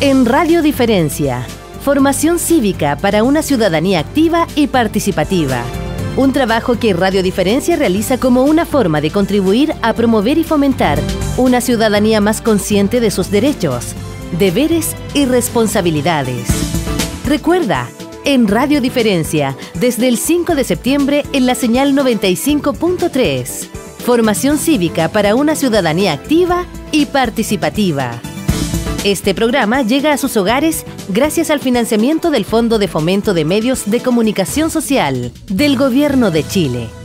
En Radio Diferencia, formación cívica para una ciudadanía activa y participativa. Un trabajo que Radio Diferencia realiza como una forma de contribuir a promover y fomentar una ciudadanía más consciente de sus derechos, deberes y responsabilidades. Recuerda, en Radio Diferencia, desde el 5 de septiembre en la señal 95.3. Formación cívica para una ciudadanía activa y participativa. Este programa llega a sus hogares gracias al financiamiento del Fondo de Fomento de Medios de Comunicación Social del Gobierno de Chile.